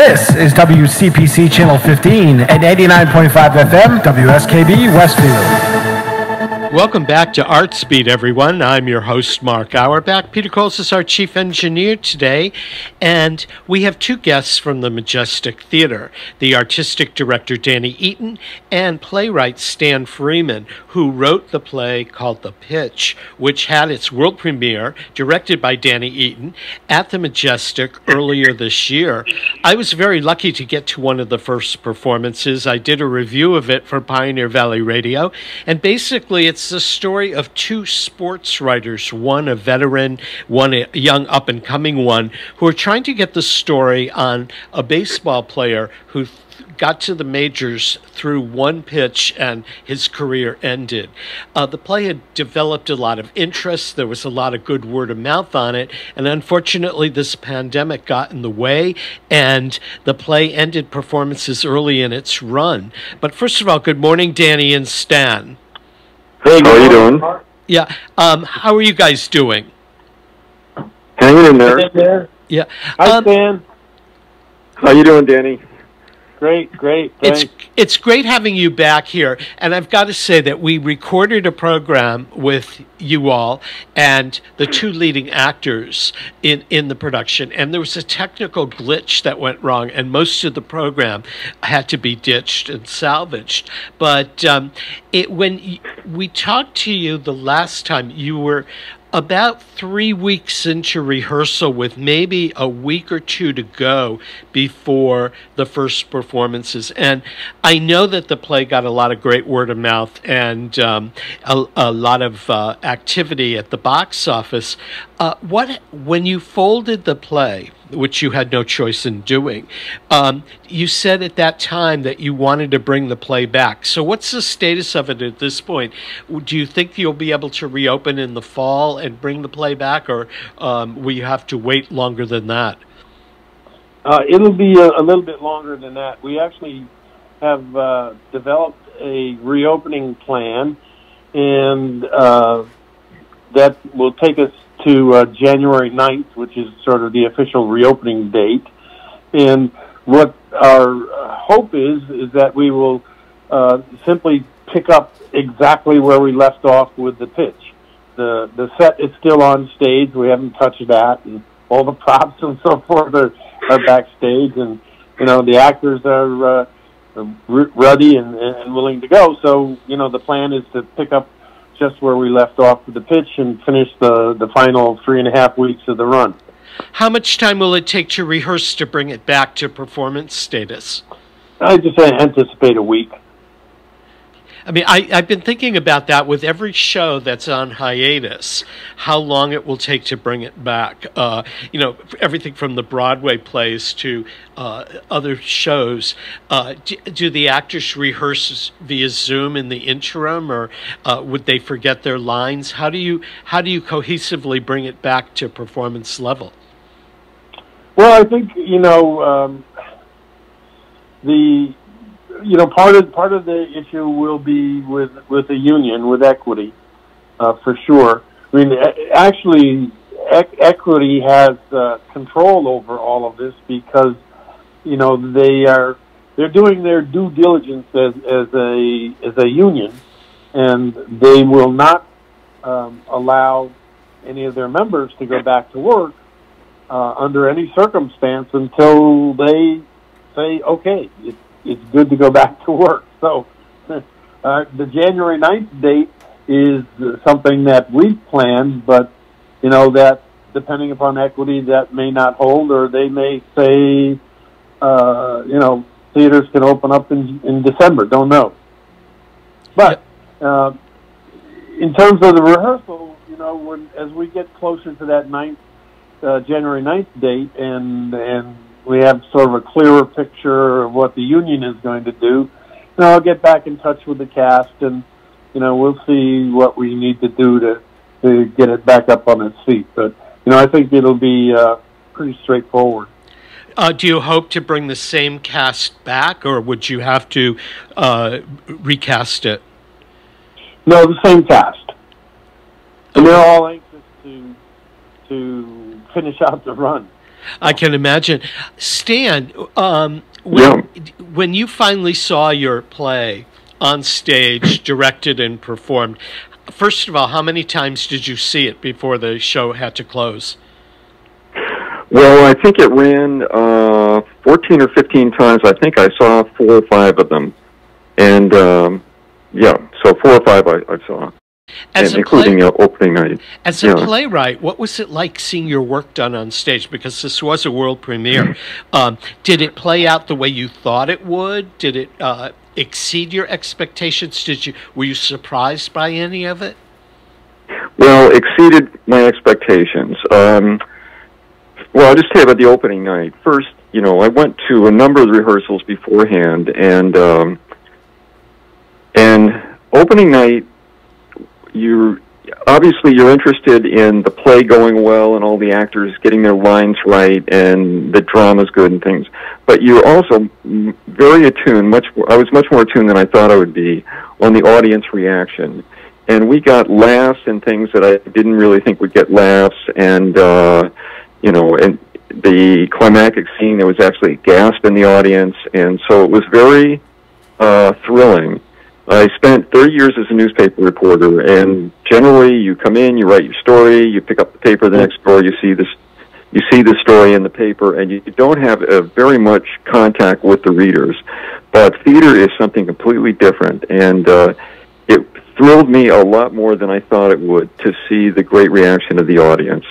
This is WCPC Channel 15 and 89.5 FM, WSKB Westfield. Welcome back to Artsbeat, everyone. I'm your host, Mark Auerbach. Peter Coles is our chief engineer today, and we have two guests from the Majestic Theater the artistic director, Danny Eaton, and playwright, Stan Freeman, who wrote the play called The Pitch, which had its world premiere, directed by Danny Eaton, at the Majestic earlier this year. I was very lucky to get to one of the first performances. I did a review of it for Pioneer Valley Radio, and basically, it's it's the story of two sports writers, one a veteran, one a young up and coming one, who are trying to get the story on a baseball player who got to the majors through one pitch and his career ended. Uh, the play had developed a lot of interest. There was a lot of good word of mouth on it. And unfortunately, this pandemic got in the way and the play ended performances early in its run. But first of all, good morning, Danny and Stan. Hey, how are you doing? Yeah. Um, how are you guys doing? Hanging in there. Yeah. Hi, Um, Stan. How you doing, Danny? Great, great. it's Thanks. it's great having you back here, and I've got to say that we recorded a program with you all and the two leading actors in in the production, and there was a technical glitch that went wrong, and most of the program had to be ditched and salvaged. But um, it when y- we talked to you the last time, you were about three weeks into rehearsal with maybe a week or two to go before the first performances. And i know that the play got a lot of great word of mouth and um, a, a lot of uh, activity at the box office. Uh, what when you folded the play which you had no choice in doing. Um, you said at that time that you wanted to bring the play back. So, what's the status of it at this point? Do you think you'll be able to reopen in the fall and bring the play back, or um, will you have to wait longer than that? Uh, it'll be a, a little bit longer than that. We actually have uh, developed a reopening plan, and uh, that will take us to uh, January 9th, which is sort of the official reopening date. And what our uh, hope is, is that we will uh, simply pick up exactly where we left off with the pitch. The, the set is still on stage. We haven't touched that. And all the props and so forth are, are backstage. And, you know, the actors are uh, ready and, and willing to go. So, you know, the plan is to pick up just where we left off with the pitch and finish the, the final three and a half weeks of the run. How much time will it take to rehearse to bring it back to performance status? I just anticipate a week. I mean, I, I've been thinking about that with every show that's on hiatus, how long it will take to bring it back. Uh, you know, everything from the Broadway plays to uh, other shows. Uh, do, do the actors rehearse via Zoom in the interim, or uh, would they forget their lines? How do you how do you cohesively bring it back to performance level? Well, I think you know um, the you know part of part of the issue will be with with the union with equity uh, for sure. I mean, actually, equity has uh, control over all of this because you know they are they're doing their due diligence as as a as a union, and they will not um, allow any of their members to go back to work uh, under any circumstance until they say, okay, it's, it's good to go back to work. So uh, the January 9th date is something that we've planned, but, you know, that depending upon equity, that may not hold, or they may say, uh, you know, theaters can open up in, in December. Don't know. But uh, in terms of the rehearsal, you know, when as we get closer to that ninth uh, January 9th date, and and we have sort of a clearer picture of what the union is going to do. Know, I'll get back in touch with the cast, and you know, we'll see what we need to do to to get it back up on its feet. But you know, I think it'll be uh, pretty straightforward. Uh, do you hope to bring the same cast back, or would you have to uh, recast it? No, the same cast, and they're all anxious to to finish out the run. I can imagine. Stan, um, when, Yeah. when you finally saw your play on stage, directed and performed, first of all, how many times did you see it before the show had to close? Well, I think it ran uh, 14 or 15 times. I think I saw four or five of them. And, um, yeah, so four or five I, I saw, As and a including play- uh, opening night. As a Yeah. playwright, what was it like seeing your work done on stage? Because this was a world premiere. Um, did it play out the way you thought it would? Did it uh, exceed your expectations? Did you were you surprised by any of it? Well, exceeded my expectations. Um, well, I'll just tell you about the opening night. First, you know, I went to a number of rehearsals beforehand, and um, and opening night, you're obviously you're interested in the play going well and all the actors getting their lines right and the drama's good and things. But you're also very attuned. Much I was much more attuned than I thought I would be on the audience reaction and we got laughs and things that I didn't really think would get laughs, and uh, you know, and the climactic scene there was actually a gasp in the audience, and so it was very uh, thrilling. I spent 30 years as a newspaper reporter, and generally, you come in, you write your story, you pick up the paper the next door, you see this. You see the story in the paper, and you don't have uh, very much contact with the readers. But theater is something completely different, and uh, it thrilled me a lot more than I thought it would to see the great reaction of the audience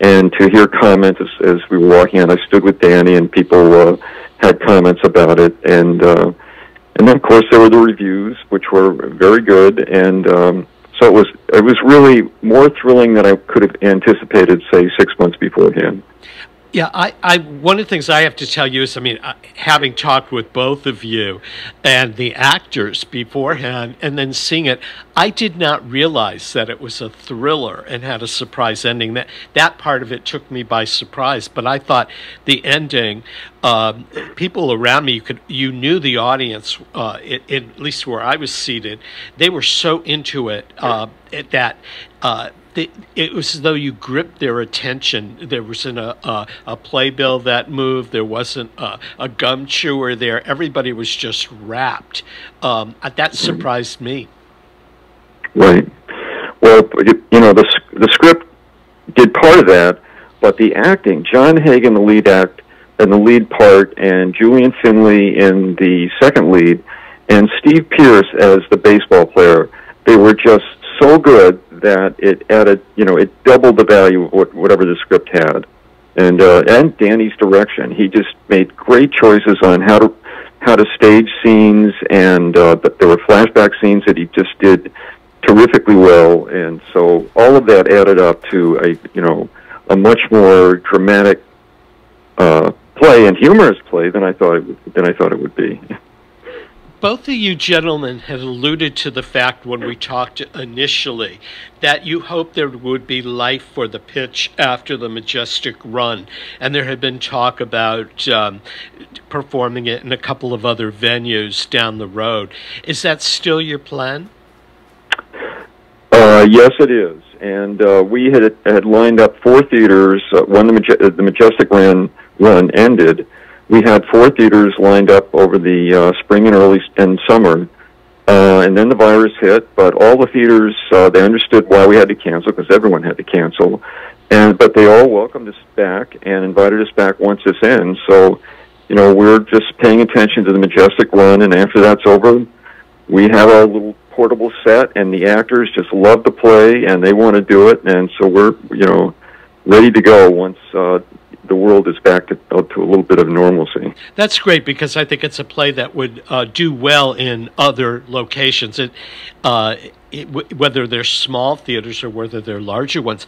and to hear comments as, as we were walking out. I stood with Danny and people uh, had comments about it, and uh, and then of course there were the reviews, which were very good, and um, so it was it was really more thrilling than I could have anticipated, say six months beforehand. Yeah, I, I one of the things I have to tell you is, I mean, uh, having talked with both of you and the actors beforehand, and then seeing it, I did not realize that it was a thriller and had a surprise ending. That that part of it took me by surprise. But I thought the ending, um, people around me, you could you knew the audience, uh, it, it, at least where I was seated, they were so into it uh, that. Uh, it was as though you gripped their attention. There wasn't a, a, a playbill that moved. There wasn't a, a gum chewer there. Everybody was just wrapped. Um, uh, that surprised me. Right. Well, you you know, the the script did part of that, but the acting, John Hagen, the lead act, and the lead part, and Julian Finley in the second lead, and Steve Pierce as the baseball player, they were just so good that it added, you know, it doubled the value of what, whatever the script had. And uh, and Danny's direction, he just made great choices on how to how to stage scenes, and uh, there were flashback scenes that he just did terrifically well, and so all of that added up to a you know a much more dramatic uh, play and humorous play than I thought it would, than I thought it would be. Both of you gentlemen had alluded to the fact when we talked initially that you hoped there would be life for the pitch after the Majestic run. And there had been talk about um, performing it in a couple of other venues down the road. Is that still your plan? Uh, yes, it is, and uh, we had had lined up four theaters uh, when the, Maj- the Majestic run run ended. We had four theaters lined up over the uh, spring and early and summer, uh, and then the virus hit. But all the theaters uh, they understood why we had to cancel because everyone had to cancel, and but they all welcomed us back and invited us back once this ends. So, you know, we're just paying attention to the Majestic run, and after that's over, we have our little portable set and the actors just love the play and they want to do it and so we're you know ready to go once uh, the world is back to, uh, to a little bit of normalcy That's great because I think it's a play that would uh, do well in other locations. It, uh, it, w- whether they're small theaters or whether they're larger ones.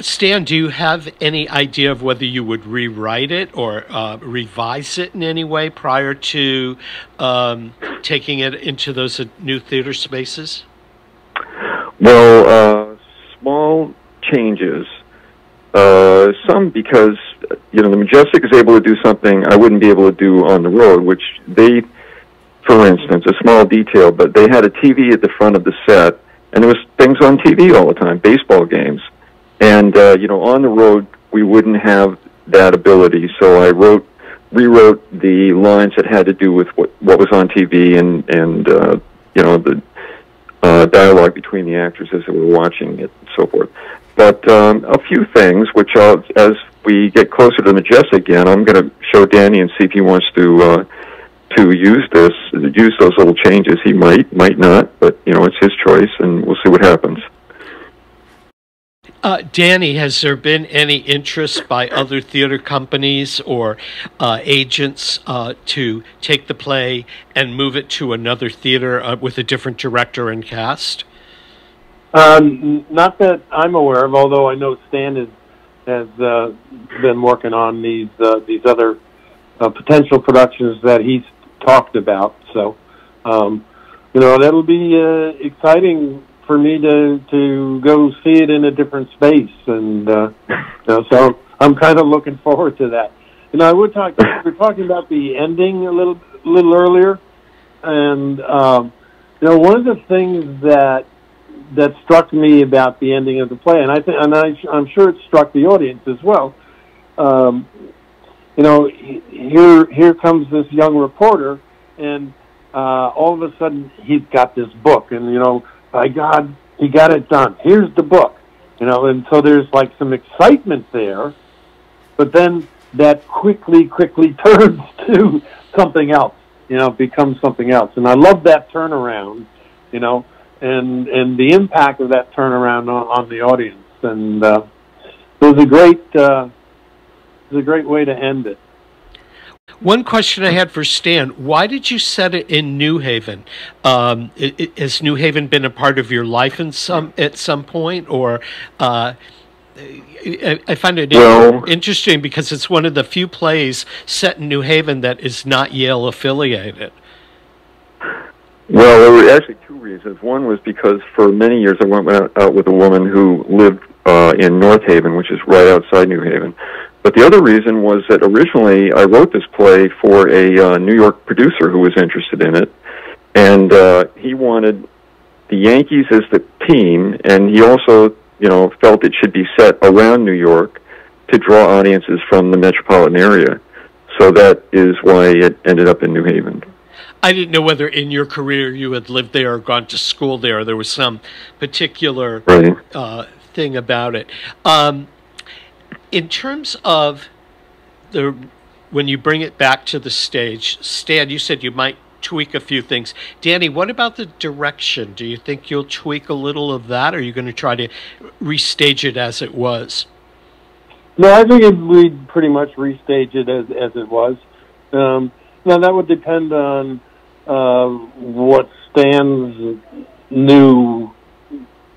Stan, do you have any idea of whether you would rewrite it or uh, revise it in any way prior to um, taking it into those uh, new theater spaces? well uh, small changes uh, some because you know the majestic is able to do something i wouldn't be able to do on the road which they for instance, a small detail, but they had a TV at the front of the set, and there was things on TV all the time, baseball games, and uh, you know, on the road we wouldn't have that ability. So I wrote, rewrote the lines that had to do with what what was on TV and and uh, you know the uh, dialogue between the actors as they were watching it and so forth. But um, a few things, which I'll, as we get closer to the Majestic again, I'm going to show Danny and see if he wants to uh, to use this, use those little changes. He might, might not, but you know, it's his choice, and we'll see what happens. Uh, Danny, has there been any interest by other theater companies or uh, agents uh, to take the play and move it to another theater uh, with a different director and cast? Um, not that I'm aware of, although I know Stan has has uh, been working on these uh, these other potential productions that he's talked about. So, um, you know, that'll be exciting for me to to go see it in a different space, and uh, you know, so I'm kind of looking forward to that. You know, I would talk. We were talking about the ending a little little earlier, and um, you know, one of the things that that struck me about the ending of the play, and I think, and I, I'm sure it struck the audience as well. Um, you know, here here comes this young reporter, and uh, all of a sudden he's got this book, and you know, by God, he got it done. Here's the book, you know, and so there's like some excitement there, but then that quickly, quickly turns to something else, you know, becomes something else. And I love that turnaround, you know, and and the impact of that turnaround on, on the audience. And uh, it was a great, uh, it was a great way to end it. One question I had for Stan: Why did you set it in New Haven? Um, it, it, has New Haven been a part of your life in some at some point, or uh, I, I, find it well, interesting because it's one of the few plays set in New Haven that is not Yale affiliated. Well, there were actually two reasons. One was because for many years I went out with a woman who lived uh, in North Haven, which is right outside New Haven. But the other reason was that originally I wrote this play for a uh, New York producer who was interested in it, and uh, he wanted the Yankees as the team, and he also, you know, felt it should be set around New York to draw audiences from the metropolitan area. So that is why it ended up in New Haven. I didn't know whether in your career you had lived there or gone to school there. There was some particular right. uh, thing about it. Um, in terms of the when you bring it back to the stage, Stan, you said you might tweak a few things. Danny, what about the direction? Do you think you'll tweak a little of that, or are you going to try to restage it as it was? No, I think we'd pretty much restage it as as it was. Um, now that would depend on uh, what Stan's new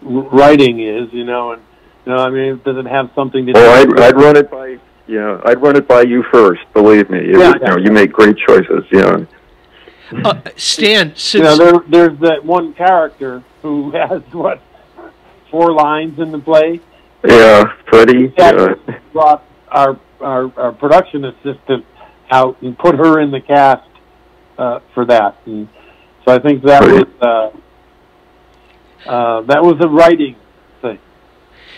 writing is, you know, and you know, I mean, does it have something to? Oh, I'd, I'd run it by yeah, I'd run it by you first. Believe me, it, yeah, you know, you make great choices. Yeah. Uh, Stan, since you know, there, there's that one character who has what four lines in the play. Yeah, pretty. Yeah. Brought our, our our production assistant out and put her in the cast uh, for that, and so I think that was uh, uh, that was a writing thing.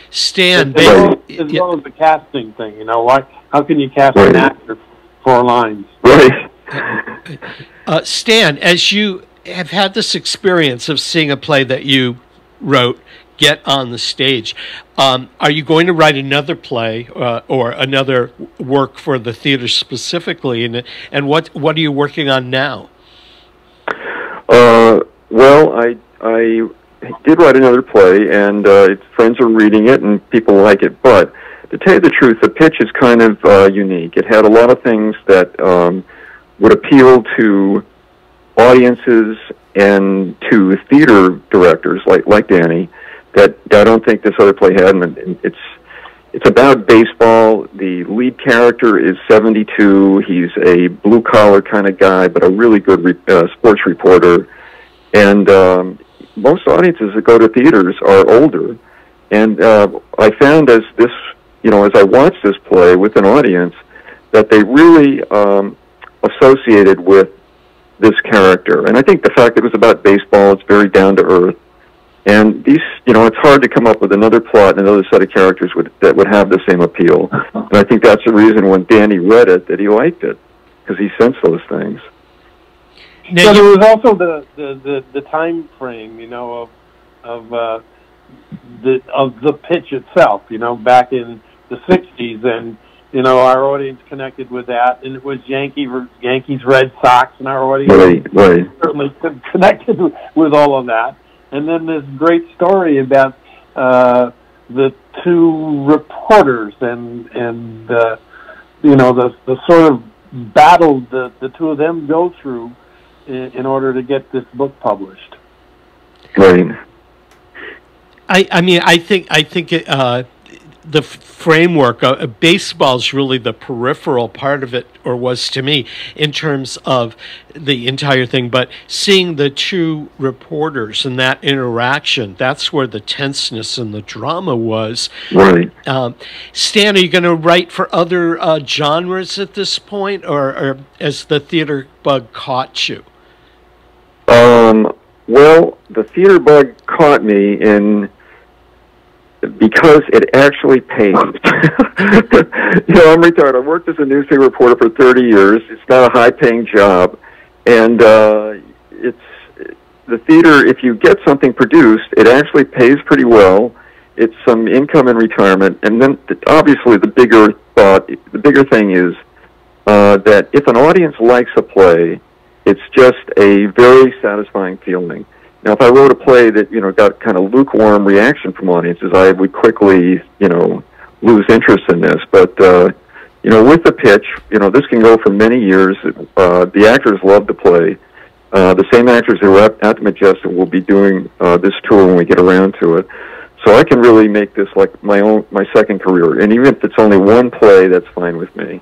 Stan, as, well, as yeah. well as the casting thing, you know, why? How can you cast right. an actor four lines? Right. Uh, Stan, as you have had this experience of seeing a play that you wrote get on the stage, um, are you going to write another play uh, or another work for the theater specifically? And and what what are you working on now? Uh, well, I I did write another play, and uh, friends are reading it, and people like it. But to tell you the truth, the pitch is kind of uh, unique. It had a lot of things that um, would appeal to audiences and to theater directors like like Danny that I don't think this other play had. And it's it's about baseball. The lead character is 72. He's a blue collar kind of guy, but a really good re- uh, sports reporter. And um, most audiences that go to theaters are older, and uh, I found as this, you know, as I watched this play with an audience, that they really um, associated with this character. And I think the fact that it was about baseball, it's very down to earth. And these, you know, it's hard to come up with another plot and another set of characters would, that would have the same appeal. And I think that's the reason when Danny read it that he liked it because he sensed those things. Now so there was also the, the, the, the, time frame, you know, of of uh, the of the pitch itself. You know, back in the '60s, and you know, our audience connected with that, and it was Yankee Yankees Red Sox, and our audience right, right. certainly connected with all of that. And then this great story about uh, the two reporters and and uh, you know the the sort of battle that the two of them go through in, in order to get this book published. Right. I, I mean, I think I think it, uh, the framework. Uh, baseball is really the peripheral part of it, or was to me, in terms of the entire thing. But seeing the two reporters and that interaction, that's where the tenseness and the drama was. Right. Um, Stan, are you going to write for other uh, genres at this point, or, or has the theater bug caught you? Um, well, the theater bug caught me in because it actually pays. you know, I'm retired. I worked as a newspaper reporter for 30 years. It's not a high-paying job, and uh, it's the theater. If you get something produced, it actually pays pretty well. It's some income in retirement, and then obviously the bigger thought, the bigger thing is uh, that if an audience likes a play, it's just a very satisfying feeling. Now, if I wrote a play that you know got kind of lukewarm reaction from audiences, I would quickly you know lose interest in this. But uh, you know, with the pitch, you know, this can go for many years. Uh, the actors love the play. Uh, the same actors who are at, at the Majestic will be doing uh, this tour when we get around to it. So I can really make this like my own, my second career. And even if it's only one play, that's fine with me.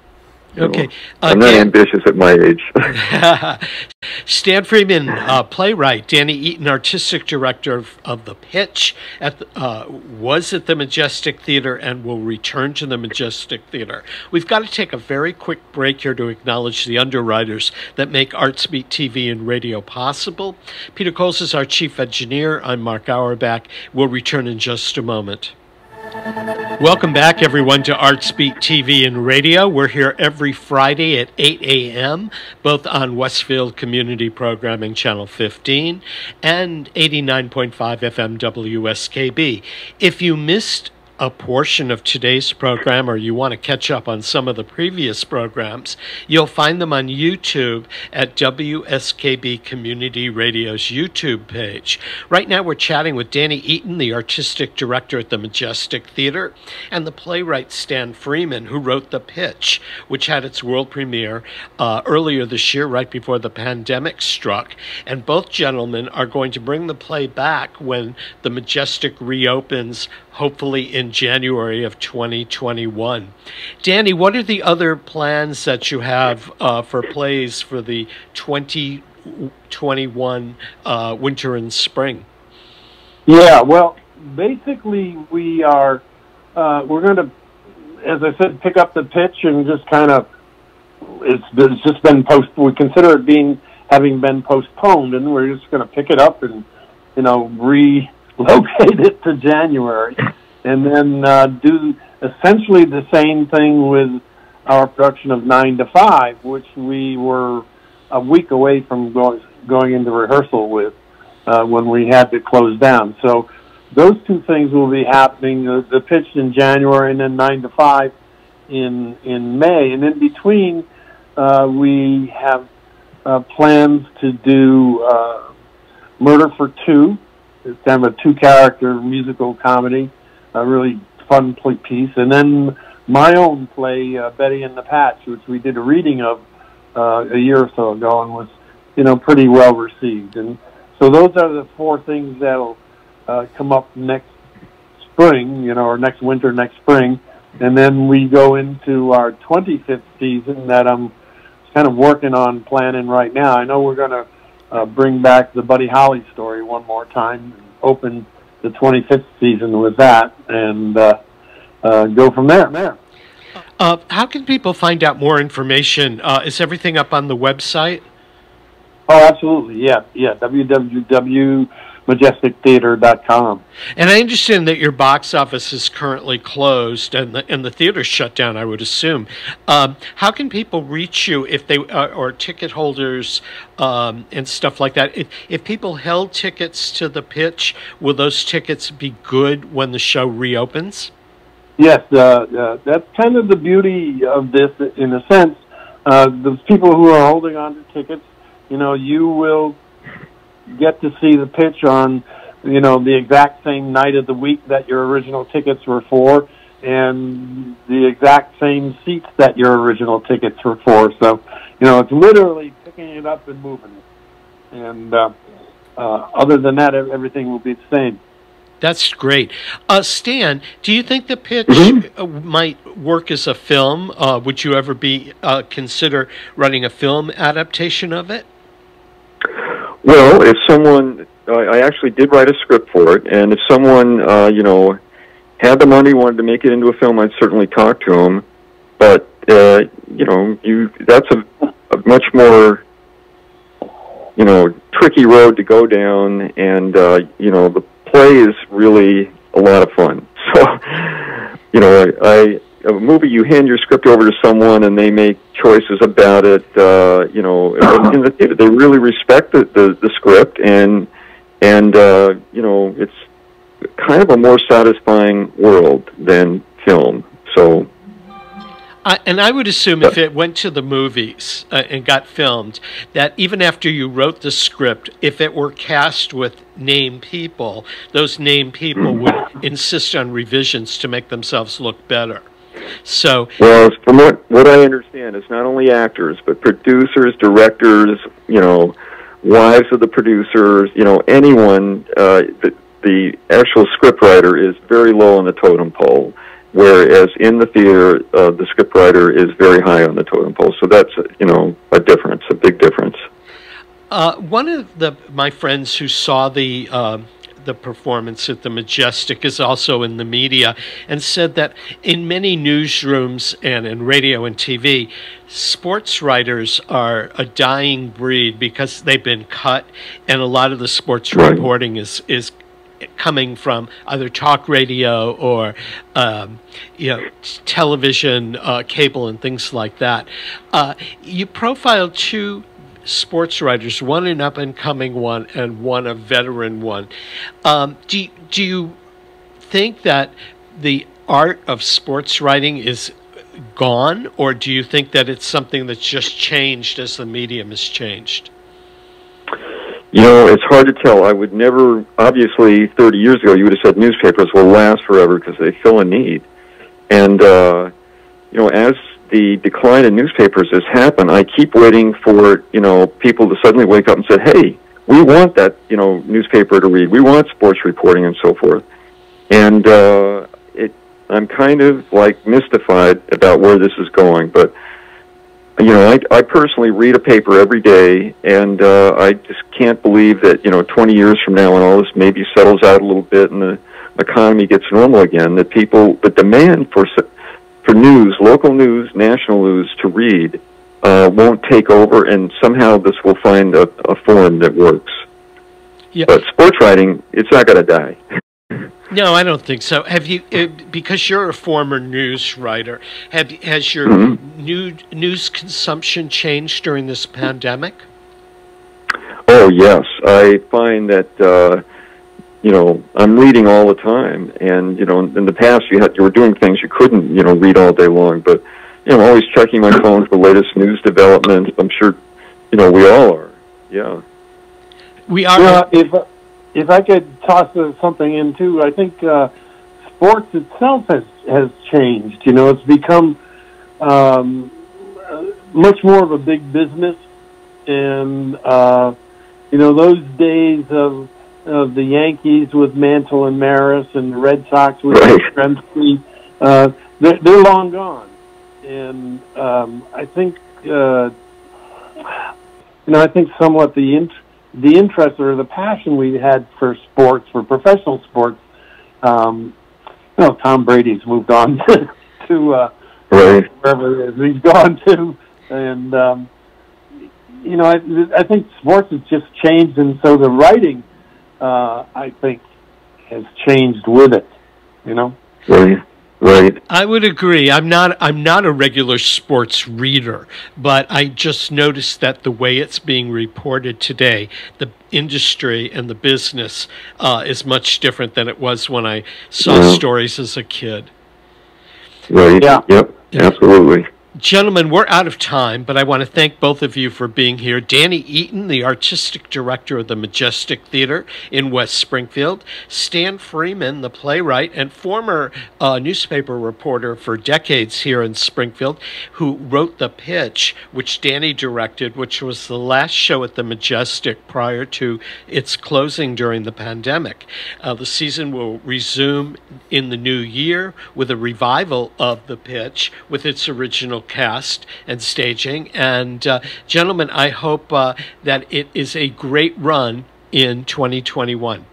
Okay. Uh, I'm not Dan- ambitious at my age. Stan Freeman, uh, playwright, Danny Eaton, artistic director of, of The Pitch, at the, uh, was at the Majestic Theater and will return to the Majestic Theater. We've got to take a very quick break here to acknowledge the underwriters that make Artsbeat TV and radio possible. Peter Coles is our chief engineer. I'm Mark Auerbach. We'll return in just a moment. Welcome back, everyone, to Artsbeat TV and radio. We're here every Friday at 8 a.m., both on Westfield Community Programming Channel 15 and 89.5 FM WSKB. If you missed a portion of today's program or you want to catch up on some of the previous programs, you'll find them on YouTube at WSKB Community Radio's YouTube page. Right now, we're chatting with Danny Eaton, the artistic director at the Majestic Theater, and the playwright Stan Freeman, who wrote The Pitch, which had its world premiere uh, earlier this year, right before the pandemic struck. And both gentlemen are going to bring the play back when the Majestic reopens hopefully in January of 2021. Danny, what are the other plans that you have uh, for plays for the 2021 uh, winter and spring? Yeah, well, basically we are uh, we're going to, as I said, pick up the pitch and just kind of it's, it's just been post. We consider it being having been postponed, and we're just going to pick it up and you know re locate it to January, and then uh, do essentially the same thing with our production of Nine to Five, which we were a week away from going going into rehearsal with uh, when we had to close down. So those two things will be happening: the, the pitch in January, and then Nine to Five in in May. And in between, uh, we have uh, plans to do uh, Murder for Two, it's kind of a two character musical comedy, a really fun piece. And then my own play, uh, Betty and the Patch, which we did a reading of uh, a year or so ago and was, you know, pretty well received. And so those are the four things that'll uh, come up next spring, you know, or next winter, next spring. And then we go into our 25th season that I'm kind of working on planning right now. I know we're going to uh, bring back the Buddy Holly story one more time, and open the 25th season with that, and uh, uh, go from there. there. Uh, how can people find out more information? Uh, is everything up on the website? Oh, absolutely. Yeah, yeah. www majestictheater.com. And I understand that your box office is currently closed and the, and the theater's shut down, I would assume. Um, how can people reach you if they, uh, or ticket holders um, and stuff like that? If, if people held tickets to the pitch, will those tickets be good when the show reopens? Yes, uh, uh, that's kind of the beauty of this in a sense. Uh, the people who are holding on to tickets, you know, you will get to see the pitch on, you know, the exact same night of the week that your original tickets were for, and the exact same seats that your original tickets were for. So, you know, it's literally picking it up and moving it. And uh, uh, other than that, everything will be the same. That's great. Uh, Stan, do you think the pitch mm-hmm. might work as a film? Uh, would you ever be uh, consider running a film adaptation of it? Well, if someone, I actually did write a script for it, and if someone, uh, you know, had the money, wanted to make it into a film, I'd certainly talk to them. But uh, you know, you that's a, a much more, you know, tricky road to go down, and uh, you know, the play is really a lot of fun. So, you know, I, I a movie you hand your script over to someone and they make choices about it. Uh, you know, in the theater they really respect the, the, the script and and uh, you know it's kind of a more satisfying world than film. So I, and I would assume if it went to the movies uh, and got filmed, that even after you wrote the script, if it were cast with named people, those named people would insist on revisions to make themselves look better. So, well, from what what I understand, it's not only actors but producers, directors, you know, wives of the producers, you know, anyone. Uh, the, the actual scriptwriter is very low on the totem pole whereas in the theater, uh, the scriptwriter is very high on the totem pole. So that's you know a difference, a big difference. Uh, one of the my friends who saw the uh, the performance at the Majestic is also in the media and said that in many newsrooms and in radio and TV, sports writers are a dying breed because they've been cut, and a lot of the sports right. reporting is is coming from either talk radio or um, you know television, uh, cable, and things like that. Uh, you profiled two sports writers, one an up and coming one and one a veteran one. Um, do do you think that the art of sports writing is gone, or do you think that it's something that's just changed as the medium has changed? You know, it's hard to tell. I would never, obviously, 30 years ago, you would have said newspapers will last forever because they fill a need. And, uh, you know, as the decline in newspapers has happened, I keep waiting for, you know, people to suddenly wake up and say, hey, we want that, you know, newspaper to read. We want sports reporting and so forth. And, uh, it, I'm kind of like mystified about where this is going, but you know, I, I personally read a paper every day, and uh, I just can't believe that you know, 20 years from now, when all this maybe settles out a little bit and the economy gets normal again, that people, the demand for for news, local news, national news, to read uh, won't take over, and somehow this will find a, a form that works. Yeah. But sports writing, it's not going to die. No, I don't think so. Have you, uh, because you're a former news writer, have has your mm-hmm. new, news consumption changed during this pandemic? Oh yes, I find that uh, you know I'm reading all the time, and you know in the past you had you were doing things you couldn't you know read all day long, but you know I'm always checking my phone for the latest news developments. I'm sure you know we all are. Yeah. We are. Yeah, if if I could toss something in too, I think uh, sports itself has has changed. You know, it's become um, much more of a big business, and uh, you know those days of of the Yankees with Mantle and Maris and the Red Sox with right. uh, they're, they're long gone, and um, I think uh, you know I think somewhat the int- the interest or the passion we had for sports, for professional sports, um, you know, Tom Brady's moved on to, to uh, right. wherever it is he's gone to, and um, you know, I, I think sports has just changed, and so the writing uh, I think, has changed with it. You know. Right. Right. I would agree. I'm not I'm not a regular sports reader, but I just noticed that the way it's being reported today, the industry and the business uh, is much different than it was when I saw Yeah. stories as a kid. Right. Yeah. Yep. Absolutely. Gentlemen, we're out of time, but I want to thank both of you for being here. Danny Eaton, the artistic director of the Majestic Theater in West Springfield, Stan Freeman, the playwright and former uh, newspaper reporter for decades here in Springfield, who wrote The Pitch, which Danny directed, which was the last show at the Majestic prior to its closing during the pandemic. Uh, the season will resume in the new year with a revival of The Pitch with its original cast and staging. And, uh, gentlemen, I hope uh, that it is a great run in 2021.